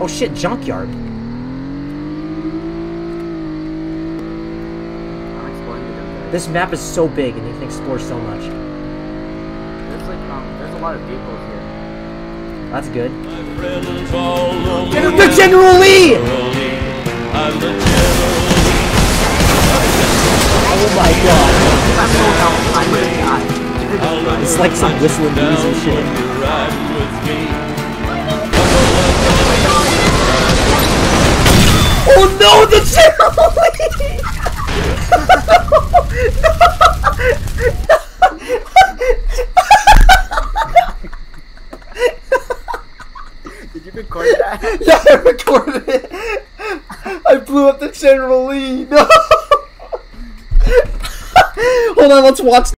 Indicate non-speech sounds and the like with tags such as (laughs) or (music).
Oh shit, junkyard. I'm exploring the junkyard. This map is so big and you can explore so much. There's like um, there's a lot of vehicles here. That's good. My friends all The General Lee! I'm the General Oh my god. I'm low health, I would have died. I'll never It's like some whistling you bees and down shit. Did you record that? (laughs) yeah, I recorded it. I blew up the General Lee. (laughs) No. (laughs) Hold on, let's watch.